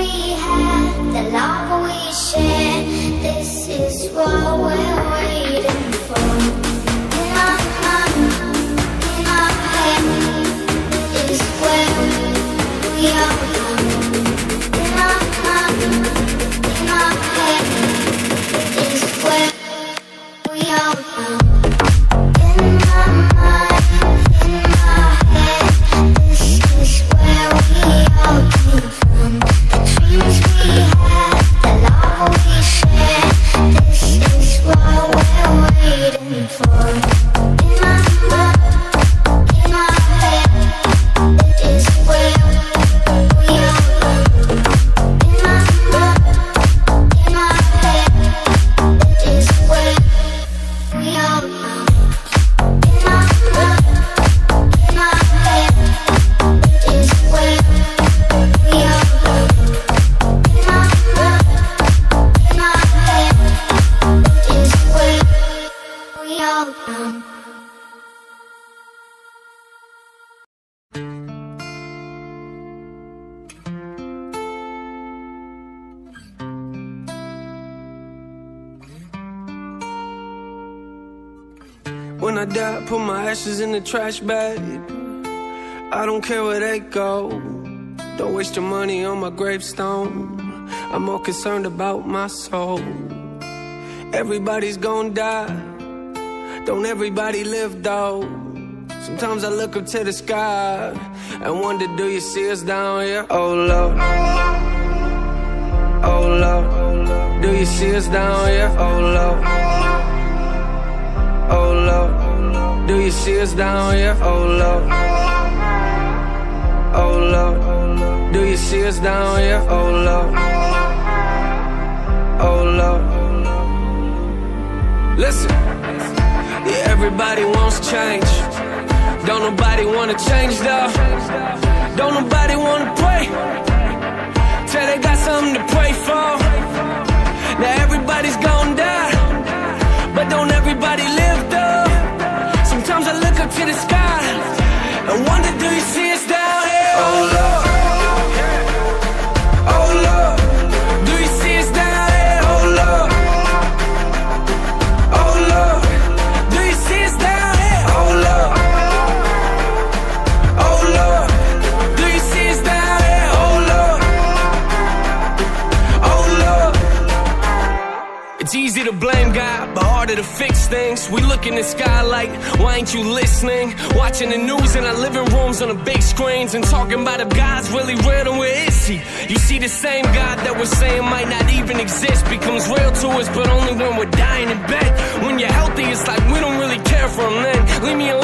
We had, the love we shared, this is what we're When I die, put my ashes in the trash bag. I don't care where they go. Don't waste your money on my gravestone. I'm more concerned about my soul. Everybody's gonna die. Don't everybody live though? Sometimes I look up to the sky and wonder, do you see us down here? Oh Lord. Oh Lord. Do you see us down here? Oh Lord. You see us down here? Oh Lord, oh Lord, do you see us down here? Oh Lord, oh Lord. Listen, yeah, everybody wants change. Don't nobody wanna change though. Don't nobody wanna pray. Till they got something to pray for. Now everybody's gonna to blame God, but harder to fix things. We look in the sky like, why ain't you listening? Watching the news in our living rooms on the big screens and talking about if God's really real, then where is He? You see, the same God that we're saying might not even exist becomes real to us, but only when we're dying in bed. When you're healthy, it's like we don't really care for Him then. Leave me alone,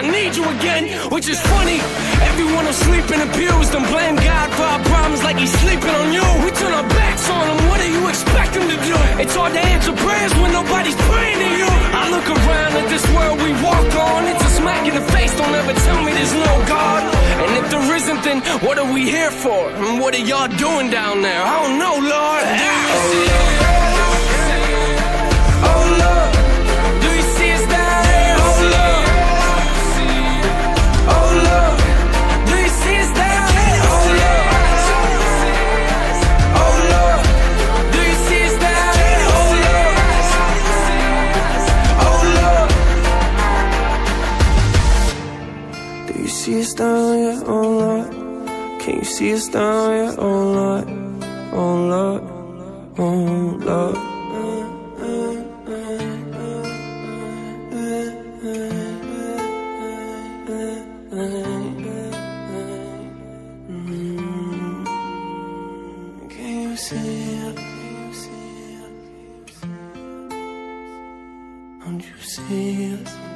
I need you again, which is funny. Everyone I'm sleeping abused and blame God for our problems like he's sleeping on you. We turn our backs on him, what do you expect him to do? It's hard to answer prayers when nobody's praying to you. I look around at this world we walk on, it's a smack in the face. Don't ever tell me there's no God. And if there isn't, then what are we here for? And what are y'all doing down there? I don't know, Lord. Oh, Lord. see us down here, oh Lord? Can you see us down here, oh Lord? Oh Lord, oh Lord. Can you see it? Don't you see it?